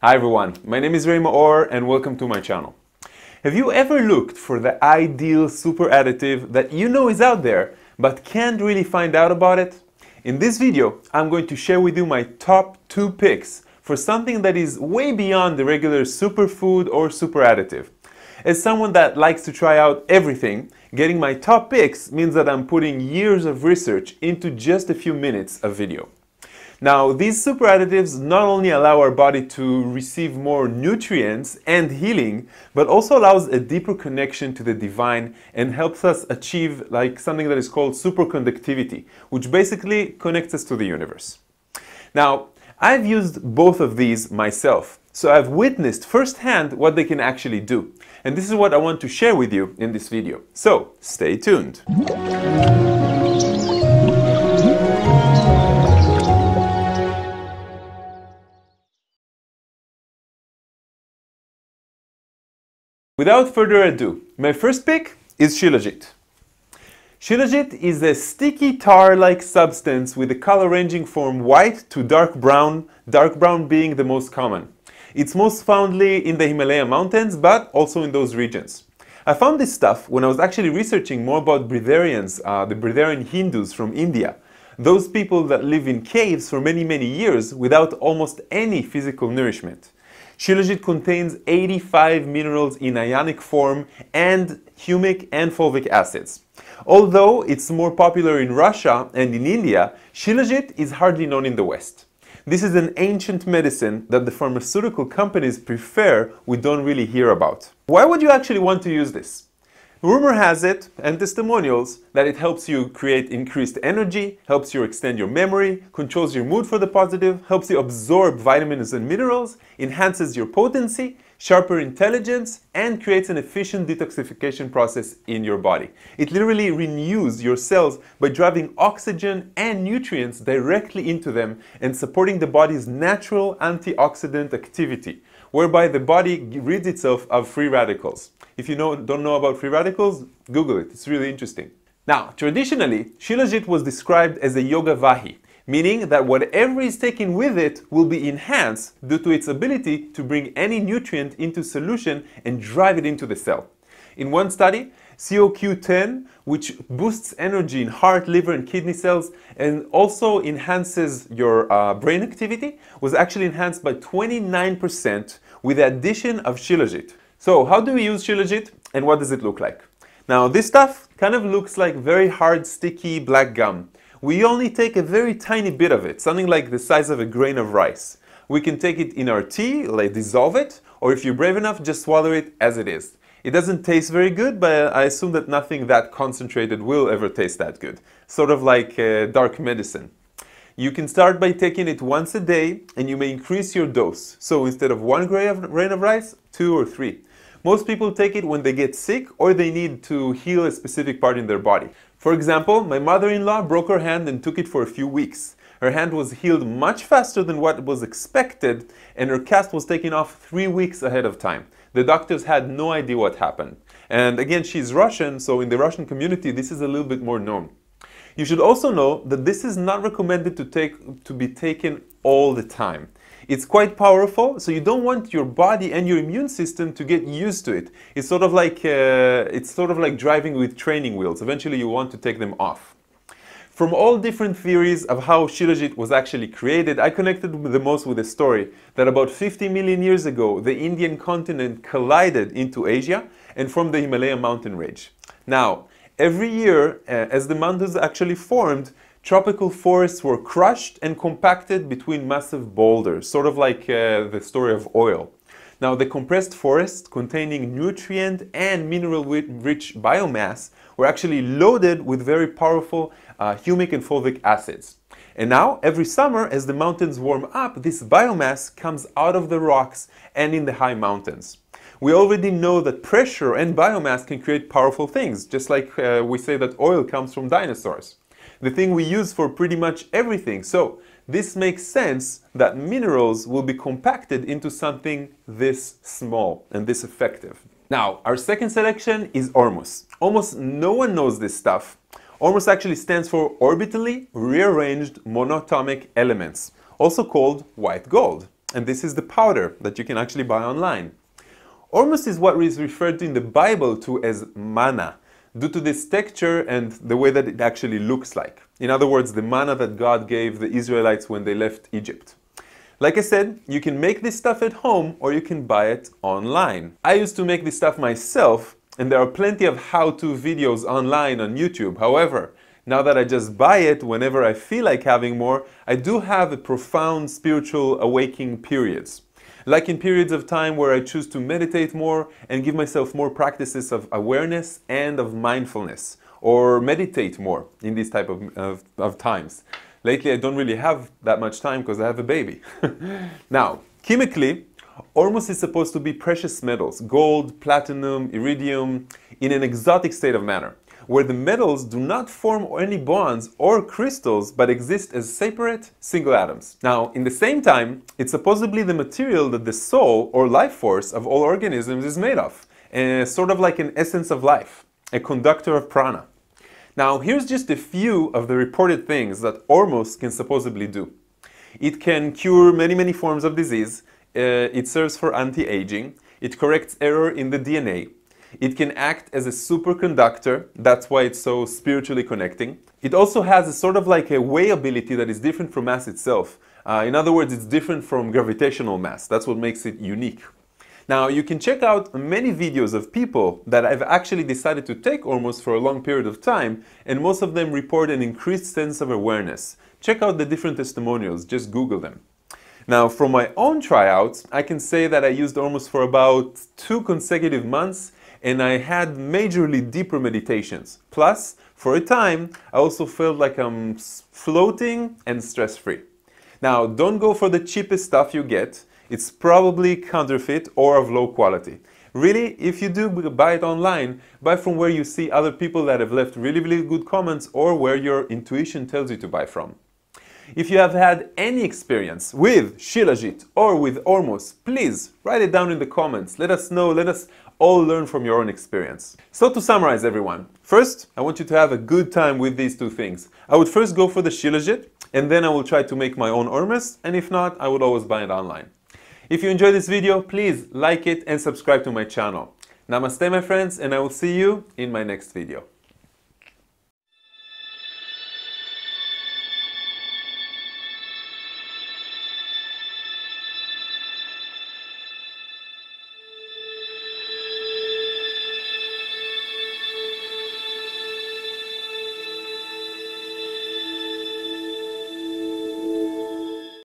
Hi everyone, my name is Ray Maor and welcome to my channel. Have you ever looked for the ideal super additive that you know is out there but can't really find out about it? In this video, I'm going to share with you my top two picks for something that is way beyond the regular superfood or super additive. As someone that likes to try out everything, getting my top picks means that I'm putting years of research into just a few minutes of video. Now, these super additives not only allow our body to receive more nutrients and healing, but also allows a deeper connection to the divine and helps us achieve like something that is called superconductivity, which basically connects us to the universe. Now, I've used both of these myself, so I've witnessed firsthand what they can actually do. And this is what I want to share with you in this video. So, stay tuned. Without further ado, my first pick is Shilajit. Shilajit is a sticky tar-like substance with a color ranging from white to dark brown, dark brown being the most common. It's most foundly in the Himalaya mountains, but also in those regions. I found this stuff when I was actually researching more about Breatharians, uh, the Breatharian Hindus from India, those people that live in caves for many, many years without almost any physical nourishment. Shilajit contains 85 minerals in ionic form and humic and fulvic acids. Although it's more popular in Russia and in India, Shilajit is hardly known in the West. This is an ancient medicine that the pharmaceutical companies prefer we don't really hear about. Why would you actually want to use this? Rumor has it, and testimonials, that it helps you create increased energy, helps you extend your memory, controls your mood for the positive, helps you absorb vitamins and minerals, enhances your potency, sharper intelligence, and creates an efficient detoxification process in your body. It literally renews your cells by driving oxygen and nutrients directly into them and supporting the body's natural antioxidant activity, whereby the body rids itself of free radicals. If you know, don't know about free radicals, Google it, it's really interesting. Now, traditionally, Shilajit was described as a yoga vahi, meaning that whatever is taken with it will be enhanced due to its ability to bring any nutrient into solution and drive it into the cell. In one study, CoQ10, which boosts energy in heart, liver, and kidney cells, and also enhances your uh, brain activity, was actually enhanced by 29% with the addition of Shilajit. So how do we use Shilajit and what does it look like? Now this stuff kind of looks like very hard sticky black gum. We only take a very tiny bit of it, something like the size of a grain of rice. We can take it in our tea, like dissolve it, or if you're brave enough, just swallow it as it is. It doesn't taste very good, but I assume that nothing that concentrated will ever taste that good. Sort of like uh, dark medicine. You can start by taking it once a day and you may increase your dose. So instead of one grain of, grain of rice, two or three. Most people take it when they get sick or they need to heal a specific part in their body. For example, my mother-in-law broke her hand and took it for a few weeks. Her hand was healed much faster than what was expected and her cast was taken off three weeks ahead of time. The doctors had no idea what happened. And again, she's Russian, so in the Russian community, this is a little bit more known. You should also know that this is not recommended to, take, to be taken all the time. It's quite powerful, so you don't want your body and your immune system to get used to it. It's sort of like uh, it's sort of like driving with training wheels. Eventually, you want to take them off. From all different theories of how Shilajit was actually created, I connected the most with a story that about 50 million years ago, the Indian continent collided into Asia and formed the Himalaya mountain range. Now, every year, uh, as the mountains actually formed, tropical forests were crushed and compacted between massive boulders, sort of like uh, the story of oil. Now, the compressed forests containing nutrient and mineral-rich biomass were actually loaded with very powerful uh, humic and fulvic acids. And now, every summer, as the mountains warm up, this biomass comes out of the rocks and in the high mountains. We already know that pressure and biomass can create powerful things, just like uh, we say that oil comes from dinosaurs the thing we use for pretty much everything. So this makes sense that minerals will be compacted into something this small and this effective. Now, our second selection is Ormus. Almost no one knows this stuff. Ormus actually stands for orbitally rearranged monatomic elements, also called white gold. and this is the powder that you can actually buy online. Ormus is what is referred to in the Bible to as manna, due to this texture and the way that it actually looks like. In other words, the manna that God gave the Israelites when they left Egypt. Like I said, you can make this stuff at home or you can buy it online. I used to make this stuff myself and there are plenty of how-to videos online on YouTube. However, now that I just buy it whenever I feel like having more, I do have a profound spiritual awakening periods. Like in periods of time where I choose to meditate more and give myself more practices of awareness and of mindfulness, or meditate more in these type of, of, of times. Lately, I don't really have that much time because I have a baby. now, chemically, Ormus is supposed to be precious metals, gold, platinum, iridium, in an exotic state of matter, where the metals do not form any bonds or crystals but exist as separate single atoms. Now, in the same time, it's supposedly the material that the soul or life force of all organisms is made of, uh, sort of like an essence of life, a conductor of prana. Now, here's just a few of the reported things that Ormus can supposedly do. It can cure many, many forms of disease. Uh, it serves for anti-aging. It corrects error in the DNA. It can act as a superconductor. That's why it's so spiritually connecting. It also has a sort of like a weigh ability that is different from mass itself. Uh, in other words, it's different from gravitational mass. That's what makes it unique. Now you can check out many videos of people that have actually decided to take Ormus for a long period of time and most of them report an increased sense of awareness. Check out the different testimonials, just Google them. Now from my own tryouts, I can say that I used Ormus for about two consecutive months and I had majorly deeper meditations. Plus, for a time, I also felt like I'm floating and stress-free. Now, don't go for the cheapest stuff you get it's probably counterfeit or of low quality. Really, if you do buy it online, buy from where you see other people that have left really, really good comments or where your intuition tells you to buy from. If you have had any experience with Shilajit or with Ormus, please write it down in the comments. Let us know, let us all learn from your own experience. So to summarize everyone, first, I want you to have a good time with these two things. I would first go for the Shilajit, and then I will try to make my own Ormus, and if not, I would always buy it online. If you enjoyed this video, please like it and subscribe to my channel. Namaste my friends and I will see you in my next video.